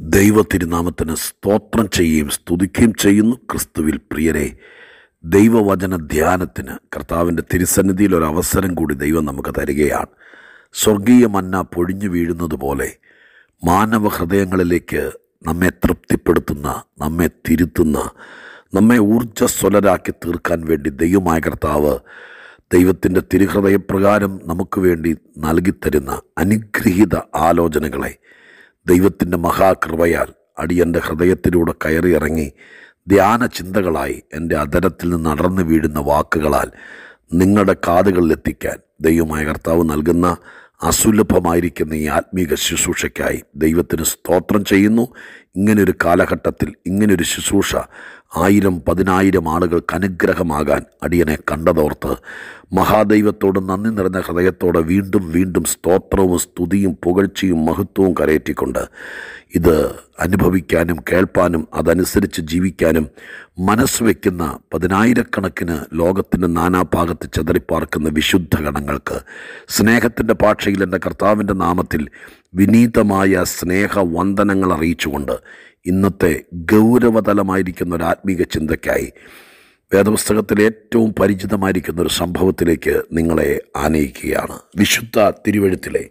ദൈവ തിരുനാമത്തിന് സ്തോത്രം ചെയ്യുകയും സ്തുതിക്കുകയും ചെയ്യുന്നു. ക്രിസ്തുവിൽ പ്രിയരെ ദൈവവചന ധ്യാനത്തിന് കർത്താവിന്റെ തിരുസന്നിധിയിൽ ഒരു അവസരം കൂടി ദൈവം നമുക്ക് തരികയാണ്. സ്വർഗീയ മന്ന പൊഴിഞ്ഞു വീഴുന്നത് പോലെ മാനവ ഹൃദയങ്ങളിലേക്ക് നമ്മെ തൃപ്തിപ്പെടുത്തുന്ന നമ്മെ തിരുത്തുന്ന നമ്മെ ഊർജസ്വലരാക്കി തീർക്കാൻ വേണ്ടി ദൈവമായ കർത്താവ് ദൈവത്തിന്റെ തിരുഹൃദയപ്രകാരം നമുക്ക് വേണ്ടി നൽകിത്തരുന്ന അനുഗ്രഹീത ആലോചനകളെ ദൈവത്തിന്റെ മഹാകൃപയാൽ അടിയന്റെ ഹൃദയത്തിലൂടെ കയറി ഇറങ്ങി ധ്യാന ചിന്തകളായി എന്റെ അതരത്തിൽ നിന്ന് അടർന്നു വീഴുന്ന വാക്കുകളാൽ നിങ്ങളുടെ കാതുകളിലെത്തിക്കാൻ ദൈവമായ കർത്താവ് നൽകുന്ന അസുലഭമായിരിക്കുന്ന ഈ ആത്മീക ശുശ്രൂഷയ്ക്കായി ദൈവത്തിന് സ്തോത്രം ചെയ്യുന്നു. ഇങ്ങനൊരു കാലഘട്ടത്തിൽ ഇങ്ങനൊരു ശുശ്രൂഷ ആയിരം പതിനായിരം ആളുകൾക്ക് അനുഗ്രഹമാകാൻ അടിയനെ കണ്ടതോർത്ത് മഹാദൈവത്തോട് നന്ദി നിറഞ്ഞ ഹൃദയത്തോടെ വീണ്ടും വീണ്ടും സ്തോത്രവും സ്തുതിയും പുകഴ്ചയും മഹത്വവും കരയറ്റിക്കൊണ്ട് ഇത് അനുഭവിക്കാനും കേൾപ്പാനും അതനുസരിച്ച് ജീവിക്കാനും മനസ്സ് വയ്ക്കുന്ന പതിനായിരക്കണക്കിന് ലോകത്തിന്റെ നാനാഭാഗത്ത് ചെതറിപ്പാർക്കുന്ന വിശുദ്ധ ഗണങ്ങൾക്ക് സ്നേഹത്തിന്റെ ഭാഷയിൽ എന്റെ കർത്താവിന്റെ നാമത്തിൽ വിനീതമായ സ്നേഹവന്ദനങ്ങൾ അറിയിച്ചുകൊണ്ട് ഇന്നത്തെ ഗൗരവതലമായിരിക്കുന്ന ഒരു ആത്മീക ചിന്തയ്ക്കായി വേദപുസ്തകത്തിൽ ഏറ്റവും പരിചിതമായിരിക്കുന്ന ഒരു സംഭവത്തിലേക്ക് നിങ്ങളെ ആനയിക്കുകയാണ്. വിശുദ്ധ തിരുവഴുത്തിലെ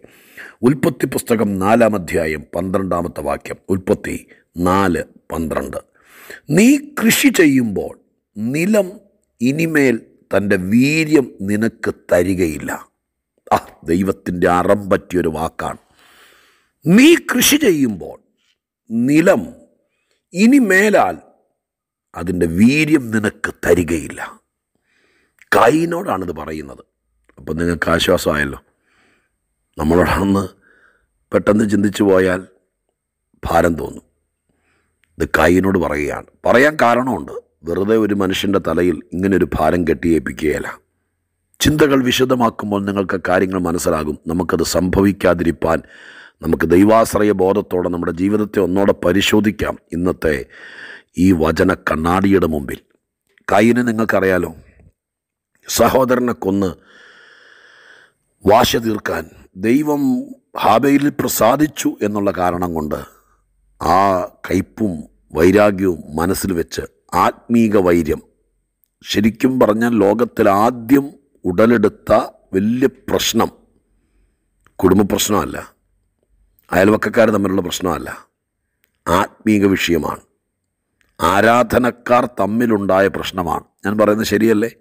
ഉൽപ്പത്തി പുസ്തകം നാലാം അധ്യായം പന്ത്രണ്ടാമത്തെ വാക്യം ഉൽപ്പത്തി നാല് പന്ത്രണ്ട്. നീ കൃഷി ചെയ്യുമ്പോൾ നിലം ഇനിമേൽ തന്റെ വീര്യം നിനക്ക് തരികയില്ല. ആ ദൈവത്തിന്റെ അറം പറ്റിയൊരു വാക്കാണ്. നീ കൃഷി ചെയ്യുമ്പോൾ നിലം ഇനി മേലാൽ അതിന്റെ വീര്യം നിനക്ക് തരികയില്ല. കൈനോടാണിത് പറയുന്നത്. അപ്പം നിങ്ങൾക്ക് ആശ്വാസമായല്ലോ. നമ്മളോടാണെന്ന് പെട്ടെന്ന് ചിന്തിച്ചു പോയാൽ ഭാരം തോന്നും. ഇത് കൈനോട് പറയുകയാണ്. പറയാൻ കാരണമുണ്ട്. വെറുതെ ഒരു മനുഷ്യന്റെ തലയിൽ ഇങ്ങനൊരു ഭാരം കെട്ടിയേൽപ്പിക്കുകയല്ല ചിന്തകൾ വിശദമാക്കുമ്പോൾ നിങ്ങൾക്ക് കാര്യങ്ങൾ മനസ്സിലാകും. നമുക്കത് സംഭവിക്കാതിരിപ്പാൻ നമുക്ക് ദൈവാശ്രയ ബോധത്തോടെ നമ്മുടെ ജീവിതത്തെ ഒന്നോടെ പരിശോധിക്കാം ഇന്നത്തെ ഈ വചന കണ്ണാടിയുടെ മുമ്പിൽ. കയ്യിന് നിങ്ങൾക്കറിയാലോ സഹോദരനെ കൊന്ന് വാശ തീർക്കാൻ ദൈവം ഹാബയിൽ പ്രസാദിച്ചു എന്നുള്ള കാരണം കൊണ്ട് ആ കയ്പും വൈരാഗ്യവും മനസ്സിൽ വെച്ച് ആത്മീക വൈര്യം ശരിക്കും പറഞ്ഞാൽ ലോകത്തിൽ ആദ്യം ഉടലെടുത്ത വലിയ പ്രശ്നം കുടുംബ പ്രശ്നമല്ല അയൽവക്കക്കാർ തമ്മിലുള്ള പ്രശ്നമല്ല. ആത്മീക വിഷയമാണ്. ആരാധനക്കാർ തമ്മിലുണ്ടായ പ്രശ്നമാണ്. ഞാൻ പറയുന്നത് ശരിയല്ലേ?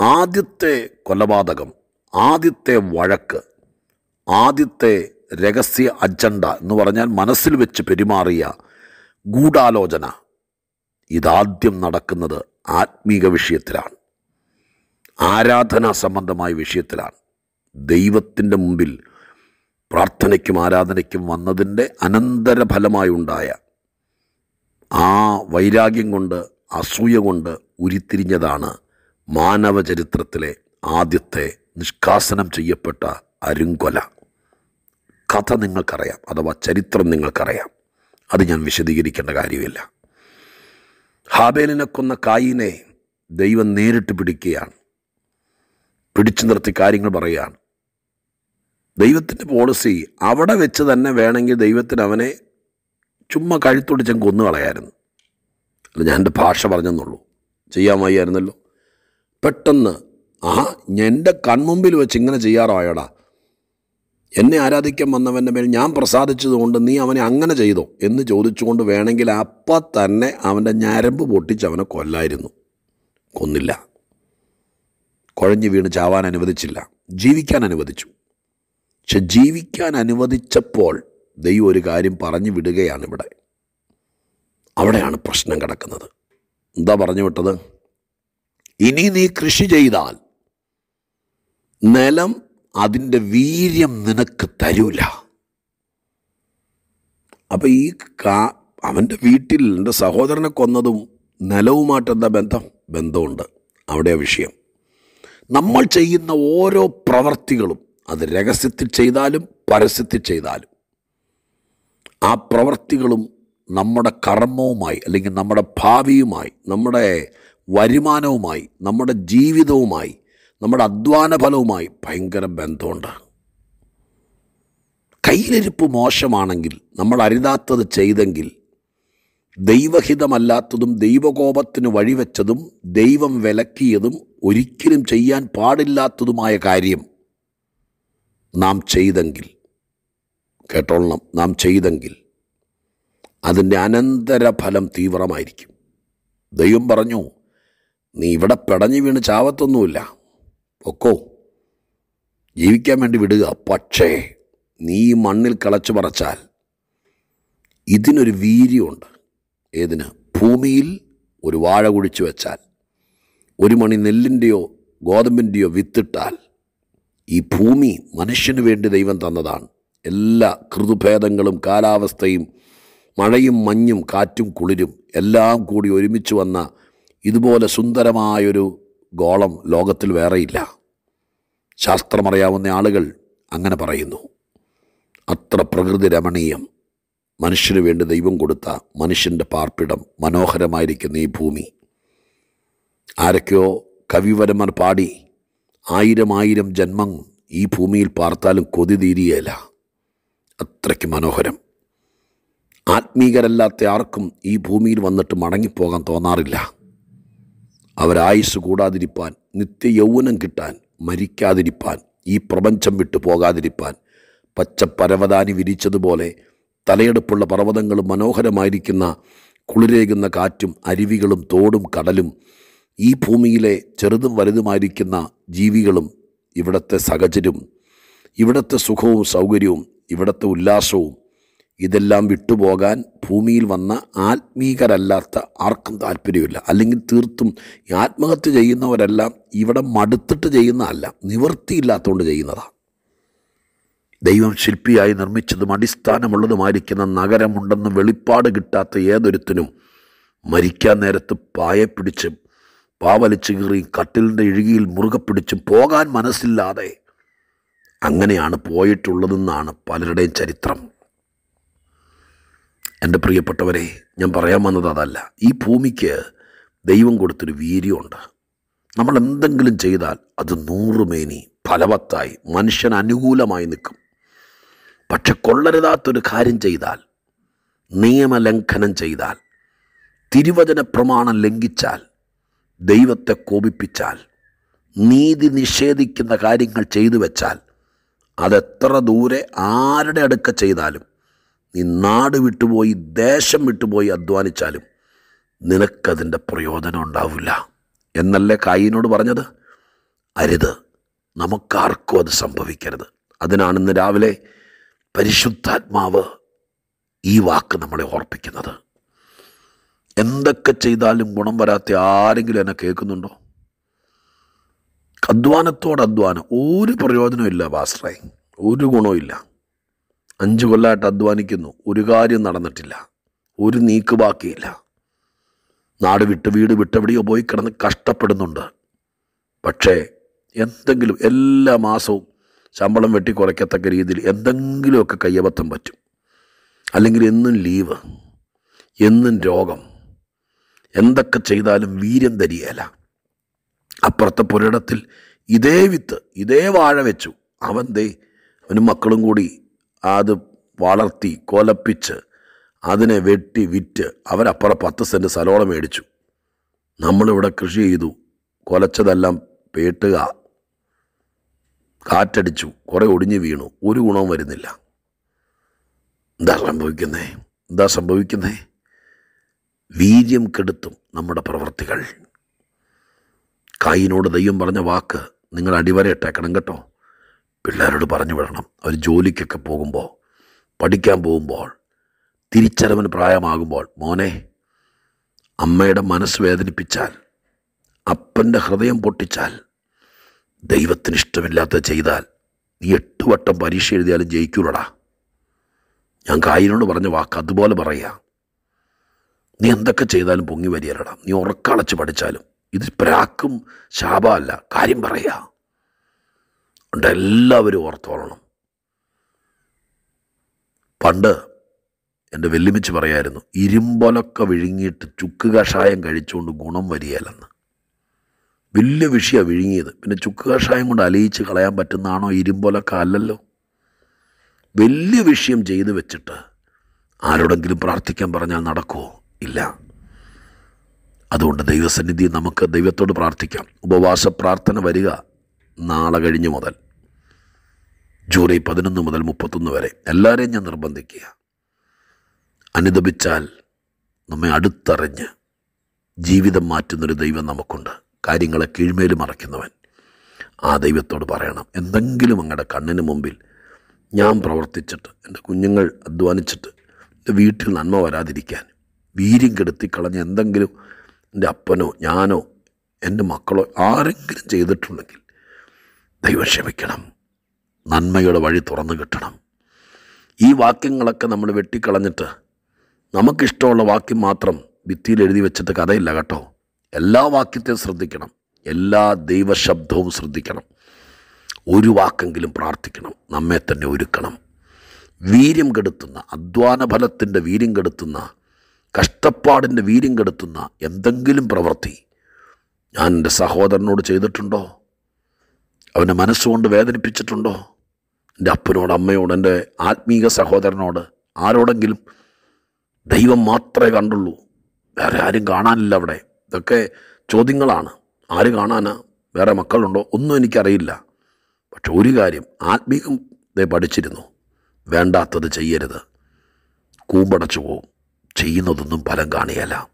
ആദ്യത്തെ കൊലപാതകം ആദ്യത്തെ വഴക്ക് ആദ്യത്തെ രഹസ്യ അജണ്ട എന്ന് പറഞ്ഞാൽ മനസ്സിൽ വെച്ച് പെരുമാറിയ ഗൂഢാലോചന ഇതാദ്യം നടക്കുന്നത് ആത്മീക വിഷയത്തിലാണ്. ആരാധനാ സംബന്ധമായ വിഷയത്തിലാണ്. ദൈവത്തിന്റെ മുമ്പിൽ പ്രാർത്ഥനയ്ക്കും ആരാധനയ്ക്കും വന്നതിന്റെ അനന്തരഫലമായുണ്ടായ ആ വൈരാഗ്യം കൊണ്ട് അസൂയ കൊണ്ട് ഉരുത്തിരിഞ്ഞതാണ് മാനവ ചരിത്രത്തിലെ ആദ്യത്തെ നിഷ്കാസനം ചെയ്യപ്പെട്ട അരുങ്കൊല. കഥ നിങ്ങൾക്കറിയാം അഥവാ ചരിത്രം നിങ്ങൾക്കറിയാം. അത് ഞാൻ വിശദീകരിക്കേണ്ട കാര്യമില്ല. ഹാബേലിനെ കൊന്ന കായിനെ ദൈവം നേരിട്ട് പിടിക്കുകയാണ്. പിടിച്ചു നിർത്തി കാര്യങ്ങൾ പറയുകയാണ്. ദൈവത്തിന്റെ പോളിസി അവിടെ വെച്ച് തന്നെ വേണമെങ്കിൽ ദൈവത്തിന് അവനെ ചുമ്മാ കഴുത്തൊടിച്ചൻ കൊന്നു കളയായിരുന്നു. അല്ല ഞാൻ എന്റെ ഭാഷ പറഞ്ഞെന്നുള്ളൂ. ചെയ്യാൻ വയ്യായിരുന്നല്ലോ. പെട്ടെന്ന് ആ എന്റെ കൺമുമ്പിൽ വെച്ച് ഇങ്ങനെ ചെയ്യാറായടാ. എന്നെ ആരാധിക്കാൻ വന്നവന്റെ മേൽ ഞാൻ പ്രസാദിച്ചതുകൊണ്ട് നീ അവനെ അങ്ങനെ ചെയ്തോ? എന്ന് ചോദിച്ചുകൊണ്ട് വേണമെങ്കിൽ അപ്പം തന്നെ അവന്റെ ഞരമ്പ് പൊട്ടിച്ച് അവനെ കൊല്ലായിരുന്നു. കൊന്നില്ല. കുഴഞ്ഞു വീണ് ചാവാൻ അനുവദിച്ചില്ല. ജീവിക്കാൻ അനുവദിച്ചു. പക്ഷെ ജീവിക്കാൻ അനുവദിച്ചപ്പോൾ ദൈവം ഒരു കാര്യം പറഞ്ഞു വിടുകയാണ് ഇവിടെ. അവിടെയാണ് പ്രശ്നം കിടക്കുന്നത്. എന്താ പറഞ്ഞു വിട്ടത്? ഇനി നീ കൃഷി ചെയ്താൽ നിലം അതിന്റെ വീര്യം നിനക്ക് തരൂല. അപ്പം ഈ കാ അവന്റെ വീട്ടിൽ എന്റെ സഹോദരനെ കൊന്നതും നിലവുമായിട്ട് എന്താ ബന്ധം? ബന്ധമുണ്ട്. അവിടെ വിഷയം. നമ്മൾ ചെയ്യുന്ന ഓരോ പ്രവർത്തികളും അത് രഹസ്യത്തിൽ ചെയ്താലും പരസ്യത്തിൽ ചെയ്താലും. ആ പ്രവൃത്തികളും നമ്മുടെ കർമ്മവുമായി അല്ലെങ്കിൽ നമ്മുടെ ഭാവിയുമായി നമ്മുടെ വരുമാനവുമായി നമ്മുടെ ജീവിതവുമായി നമ്മുടെ അധ്വാന ഫലവുമായി ഭയങ്കര ബന്ധമുണ്ട്. കയ്യിലിരിപ്പ് മോശമാണെങ്കിൽ നമ്മൾ അരുതാത്തത് ചെയ്തെങ്കിൽ ദൈവഹിതമല്ലാത്തതും ദൈവകോപത്തിന് വഴിവെച്ചതും ദൈവം വിലക്കിയതും ഒരിക്കലും ചെയ്യാൻ പാടില്ലാത്തതുമായ കാര്യം നാം ചെയ്തെങ്കിൽ കേട്ടോളണം നാം ചെയ്തെങ്കിൽ അതിന്റെ അനന്തരഫലം തീവ്രമായിരിക്കും. ദൈവം പറഞ്ഞു നീ ഇവിടെ പിടഞ്ഞു വീണ് ചാവത്തൊന്നുമില്ല. ഒക്കോ ജീവിക്കാൻ വേണ്ടി വിടുക. പക്ഷേ നീ മണ്ണിൽ കിളച്ചു പറച്ചാൽ ഇതിനൊരു വീര്യമുണ്ട്. ഏതിന്? ഭൂമിയിൽ ഒരു വാഴ കുഴിച്ചു വെച്ചാൽ ഒരു മണി നെല്ലിന്റെയോ ഗോതമ്പിന്റെയോ വിത്തിട്ടാൽ ഈ ഭൂമി മനുഷ്യന് വേണ്ടി ദൈവം തന്നതാണ്. എല്ലാ ഋതുഭേദങ്ങളും കാലാവസ്ഥയും മഴയും മഞ്ഞും കാറ്റും കുളിരും എല്ലാം കൂടി ഒരുമിച്ച് വന്ന ഇതുപോലെ സുന്ദരമായൊരു ഗോളം ലോകത്തിൽ വേറെയില്ല. ശാസ്ത്രമറിയാവുന്ന ആളുകൾ അങ്ങനെ പറയുന്നു. അത്ര പ്രകൃതി രമണീയം മനുഷ്യന് വേണ്ടി ദൈവം കൊടുത്ത മനുഷ്യന്റെ പാർപ്പിടം മനോഹരമായിരിക്കുന്ന ഈ ഭൂമി. ആരൊക്കെയോ കവിവരമർ പാടി ആയിരം ആയിരം ജന്മം ഈ ഭൂമിയിൽ പാർത്താലും കൊതി തീരിയല്ല അത്രയ്ക്ക് മനോഹരം. ആത്മീകരല്ലാത്ത ആർക്കും ഈ ഭൂമിയിൽ വന്നിട്ട് മടങ്ങിപ്പോകാൻ തോന്നാറില്ല. അവരായുസ് കൂടാതിരിപ്പാൻ നിത്യ യൗവനം കിട്ടാൻ മരിക്കാതിരിപ്പാൻ ഈ പ്രപഞ്ചം വിട്ടു പോകാതിരിപ്പാൻ പച്ച പരവതാനി വിരിച്ചതുപോലെ തലയെടുപ്പുള്ള പർവതങ്ങളും മനോഹരമായിരിക്കുന്ന കുളിരേകുന്ന കാറ്റും അരുവികളും തോടും കടലും ഈ ഭൂമിയിലെ ചെറുതും വലുതുമായിരിക്കുന്ന ജീവികളും ഇവിടുത്തെ സഹചര്യം ഇവിടുത്തെ സുഖവും സൗകര്യവും ഇവിടുത്തെ ഉല്ലാസവും ഇതെല്ലാം വിട്ടുപോകാൻ ഭൂമിയിൽ വന്ന ആത്മീകരല്ലാത്ത ആർക്കും താല്പര്യമില്ല. അല്ലെങ്കിൽ തീർത്തും ആത്മഹത്യ ചെയ്യുന്നവരെല്ലാം ഇവിടെ മടുത്തിട്ട് ചെയ്യുന്നതല്ല നിവൃത്തിയില്ലാത്തതുകൊണ്ട് ചെയ്യുന്നതാണ് ദൈവം ശില്പിയായി നിർമ്മിച്ചതും അടിസ്ഥാനമുള്ളതുമായിരിക്കുന്ന നഗരമുണ്ടെന്ന് വെളിപ്പാട് കിട്ടാത്ത ഏതൊരുത്തിനും മരിക്കാൻ നേരത്ത് പായ പിടിച്ചും പാവലിച്ചു കീറി കട്ടിലിന്റെ ഇഴുകിയിൽ മുറുകെ പിടിച്ചും പോകാൻ മനസ്സില്ലാതെ അങ്ങനെയാണ് പോയിട്ടുള്ളതെന്നാണ് പലരുടെയും ചരിത്രം. എന്റെ പ്രിയപ്പെട്ടവരെ ഞാൻ പറയാൻ വന്നത് അതല്ല. ഈ ഭൂമിക്ക് ദൈവം കൊടുത്തൊരു വീര്യമുണ്ട്. നമ്മൾ എന്തെങ്കിലും ചെയ്താൽ അത് നൂറുമേനി ഫലവത്തായി മനുഷ്യന് അനുകൂലമായി നിൽക്കും. പക്ഷെ കൊള്ളരുതാത്തൊരു കാര്യം ചെയ്താൽ നിയമലംഘനം ചെയ്താൽ തിരുവചന പ്രമാണം ലംഘിച്ചാൽ ദൈവത്തെ കോപിപ്പിച്ചാൽ നീതി നിഷേധിക്കുന്ന കാര്യങ്ങൾ ചെയ്തു വെച്ചാൽ അതെത്ര ദൂരെ ആരുടെ അടുക്ക ചെയ്താലും നീ നാട് വിട്ടുപോയി ദേശം വിട്ടുപോയി അധ്വാനിച്ചാലും നിനക്കതിന്റെ പ്രയോജനം ഉണ്ടാവില്ല. എന്നല്ലേ കായിനോട് പറഞ്ഞത്? അരുത്. നമുക്കാർക്കും അത് സംഭവിക്കരുത്. അതിനാണ് ഇന്ന് രാവിലെ പരിശുദ്ധാത്മാവ് ഈ വാക്ക് നമ്മളെ ഓർപ്പിക്കുന്നത്. എന്തൊക്കെ ചെയ്താലും ഗുണം വരാത്ത ആരെങ്കിലും എന്നെ കേൾക്കുന്നുണ്ടോ? അധ്വാനത്തോട് അധ്വാനം. ഒരു പ്രയോജനമില്ല പാസ്റ്ററെ. ഒരു ഗുണവും അഞ്ച് കൊല്ലമായിട്ട് അധ്വാനിക്കുന്നു. ഒരു കാര്യം നടന്നിട്ടില്ല. ഒരു നീക്ക് ബാക്കിയില്ല. നാട് വിട്ട് വീട് വിട്ടെവിടെയോ പോയി കിടന്ന് കഷ്ടപ്പെടുന്നുണ്ട്. പക്ഷേ എന്തെങ്കിലും എല്ലാ മാസവും ശമ്പളം വെട്ടി കുറയ്ക്കത്തക്ക രീതിയിൽ എന്തെങ്കിലുമൊക്കെ കയ്യബദ്ധം പറ്റും. അല്ലെങ്കിൽ എന്നും ലീവ് എന്നും രോഗം. എന്തൊക്കെ ചെയ്താലും വീര്യം തരികയില്ല അപ്പുറത്തെ പുരയിടത്തിൽ ഇതേ വിത്ത് ഇതേ വാഴ വെച്ചു. അവൻ ദേ അവനും മക്കളും കൂടി അത് വളർത്തി കൊലപ്പിച്ച് അതിനെ വെട്ടി വിറ്റ് അവരപ്പുറം പത്ത് സെന്റ് സ്ഥലോളം മേടിച്ചു. നമ്മളിവിടെ കൃഷി ചെയ്തു കൊലച്ചതെല്ലാം പേട്ടുക. കാറ്റടിച്ചു കുറേ ഒടിഞ്ഞു വീണു. ഒരു ഗുണവും വരുന്നില്ല. എന്താ സംഭവിക്കുന്നേ? എന്താ സംഭവിക്കുന്നേ? വീര്യം കെടുത്തും നമ്മുടെ പ്രവൃത്തികൾ കായിനോട് ദൈവം പറഞ്ഞ വാക്ക് നിങ്ങൾ അടിവരെ ഇട്ടേക്കണം കേട്ടോ. പിള്ളേരോട് പറഞ്ഞു വിടണം. അവർ ജോലിക്കൊക്കെ പോകുമ്പോൾ പഠിക്കാൻ പോകുമ്പോൾ തിരിച്ചറിവന് പ്രായമാകുമ്പോൾ മോനെ അമ്മയുടെ മനസ്സ് വേദനിപ്പിച്ചാൽ അപ്പന്റെ ഹൃദയം പൊട്ടിച്ചാൽ ദൈവത്തിന് ഇഷ്ടമില്ലാത്ത ചെയ്താൽ നീ എട്ട് വട്ടം പരീക്ഷ എഴുതിയാലും ജയിക്കൂലടാ. ഞാൻ കായിനോട് പറഞ്ഞ വാക്ക് അതുപോലെ പറയാ നീ എന്തൊക്കെ ചെയ്താലും പൊങ്ങി വരികയല്ലടാ. നീ ഉറക്കളച്ച് പഠിച്ചാലും. ഇത് പ്രാക്കും ശാപമല്ല കാര്യം പറയാ. ഉണ്ട് എല്ലാവരും ഓർത്തോളണം. പണ്ട് എന്റെ വെല്ലുമിച്ച് പറയായിരുന്നു ഇരുമ്പൊലൊക്കെ വിഴുങ്ങിയിട്ട് ചുക്ക് കഷായം കഴിച്ചുകൊണ്ട് ഗുണം വരികയല്ലെന്ന്. വലിയ വിഷയമാണ് വിഴുങ്ങിയത്. പിന്നെ ചുക്ക് കഷായം കൊണ്ട് അലയിച്ച് കളയാൻ പറ്റുന്നതാണോ ഇരുമ്പൊലൊക്കെ അല്ലല്ലോ? വലിയ വിഷയം ചെയ്തു വെച്ചിട്ട് ആരോടെങ്കിലും പ്രാർത്ഥിക്കാൻ പറഞ്ഞാൽ നടക്കുമോ ഇല്ല. അതുകൊണ്ട് ദൈവസന്നിധി നമുക്ക് ദൈവത്തോട് പ്രാർത്ഥിക്കാം. ഉപവാസ പ്രാർത്ഥന വരിക നാളെ കഴിഞ്ഞ് മുതൽ. ജൂലൈ പതിനൊന്ന് മുതൽ മുപ്പത്തൊന്ന് വരെ. എല്ലാവരെയും ഞാൻ നിർബന്ധിക്കുക. അനുദപിച്ചാൽ നമ്മെ അടുത്തറിഞ്ഞ് ജീവിതം മാറ്റുന്നൊരു ദൈവം നമുക്കുണ്ട്. കാര്യങ്ങളെ കീഴ്മേൽ മറയ്ക്കുന്നവൻ ആ ദൈവത്തോട് പറയണം. എന്തെങ്കിലും അങ്ങയുടെ കണ്ണിന് മുമ്പിൽ ഞാൻ പ്രവർത്തിച്ചിട്ട് എന്റെ കുഞ്ഞുങ്ങൾ അധ്വാനിച്ചിട്ട് വീട്ടിൽ നന്മ വരാതിരിക്കാൻ വീര്യം കെടുത്തി കളഞ്ഞ എന്തെങ്കിലും എന്റെ അപ്പനോ ഞാനോ എന്റെ മക്കളോ ആരെങ്കിലും ചെയ്തിട്ടുണ്ടെങ്കിൽ ദൈവം ക്ഷമിക്കണം. നന്മയുടെ വഴി തുറന്നു കിട്ടണം. ഈ വാക്യങ്ങളൊക്കെ നമ്മൾ വെട്ടിക്കളഞ്ഞിട്ട് നമുക്കിഷ്ടമുള്ള വാക്യം മാത്രം ഭിത്തിയിൽ എഴുതി വെച്ചിട്ട് കഥയില്ല കേട്ടോ. എല്ലാ വാക്യത്തെയും ശ്രദ്ധിക്കണം. എല്ലാ ദൈവശബ്ദവും ശ്രദ്ധിക്കണം. ഒരു വാക്കെങ്കിലും പ്രാർത്ഥിക്കണം. നമ്മെ തന്നെ ഒരുക്കണം. വീര്യം കെടുത്തുന്ന അധ്വാന ഫലത്തിന്റെ വീര്യം കെടുത്തുന്ന കഷ്ടപ്പാടിന്റെ വീര്യം കെടുത്തുന്ന എന്തെങ്കിലും പ്രവൃത്തി ഞാൻ എന്റെ സഹോദരനോട് ചെയ്തിട്ടുണ്ടോ? അവന്റെ മനസ്സുകൊണ്ട് വേദനിപ്പിച്ചിട്ടുണ്ടോ? എന്റെ അപ്പനോട് അമ്മയോട് എന്റെ ആത്മീക സഹോദരനോട് ആരോടെങ്കിലും ദൈവം മാത്രമേ കണ്ടുള്ളൂ. വേറെ ആരും കാണാനില്ല അവിടെ. ഇതൊക്കെ ചോദ്യങ്ങളാണ്. ആര് കാണാനാ? വേറെ മക്കളുണ്ടോ? ഒന്നും എനിക്കറിയില്ല. പക്ഷെ ഒരു കാര്യം ആത്മീകം പഠിച്ചിരുന്നു. വേണ്ടാത്തത് ചെയ്യരുത്. കൂമ്പടച്ചു പോവും. ചെയ്യുന്നതൊന്നും ഫലം കാണിയല്ല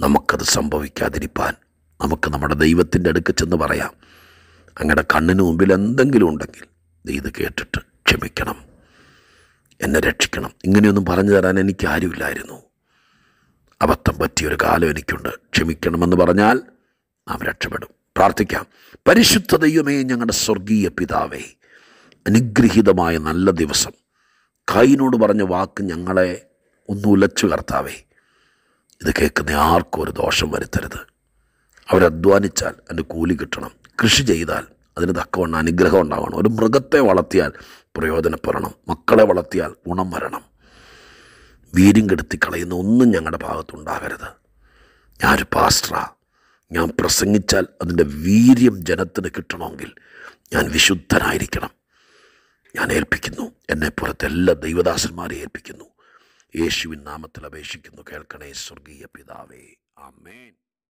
നമുക്കത് സംഭവിക്കാതിരിപ്പാൻ നമുക്ക് നമ്മുടെ ദൈവത്തിന്റെ അടുക്ക് ചെന്ന് പറയാം. അങ്ങയുടെ കണ്ണിന് മുമ്പിൽ എന്തെങ്കിലും ഉണ്ടെങ്കിൽ നീ ഇത് കേട്ടിട്ട് ക്ഷമിക്കണം. എന്നെ രക്ഷിക്കണം. ഇങ്ങനെയൊന്നും പറഞ്ഞു തരാൻ എനിക്ക് ആരുമില്ലായിരുന്നു. അബദ്ധം പറ്റിയൊരു കാലം എനിക്കുണ്ട്. ക്ഷമിക്കണമെന്ന് പറഞ്ഞാൽ നാം രക്ഷപ്പെടും. പ്രാർത്ഥിക്കാം. പരിശുദ്ധ ദൈവമേ ഞങ്ങളുടെ സ്വർഗീയ പിതാവേ അനുഗ്രഹീതമായ നല്ല ദിവസം. കൈനോട് പറഞ്ഞ വാക്ക് ഞങ്ങളെ ഒന്ന് ഉലച്ചു കർത്താവേ. ഇത് കേൾക്കുന്ന ആർക്കും ഒരു ദോഷം വരുത്തരുത്. അവരധ്വാനിച്ചാൽ അതിന്റെ കൂലി കിട്ടണം. കൃഷി ചെയ്താൽ അതിന് തക്കവണ്ണം അനുഗ്രഹം ഉണ്ടാവണം. ഒരു മൃഗത്തെ വളർത്തിയാൽ പ്രയോജനപ്പെടണം മക്കളെ വളർത്തിയാൽ ഗുണം വരണം. വീര്യം കെടുത്തി കളയുന്ന ഒന്നും ഞങ്ങളുടെ ഭാഗത്തുണ്ടാകരുത്. ഞാനൊരു പാസ്റ്ററാ ഞാൻ പ്രസംഗിച്ചാൽ അതിന്റെ വീര്യം ജനത്തിന് കിട്ടണമെങ്കിൽ ഞാൻ വിശുദ്ധനായിരിക്കണം. ഞാൻ ഏൽപ്പിക്കുന്നു. എന്നെ പുറത്തെ എല്ലാ ദൈവദാസന്മാരെ ഏൽപ്പിക്കുന്നു. യേശുവിൻ നാമത്തിൽ അപേക്ഷിക്കുന്നു. കേൾക്കണേ സ്വർഗീയ പിതാവേ. ആമേൻ.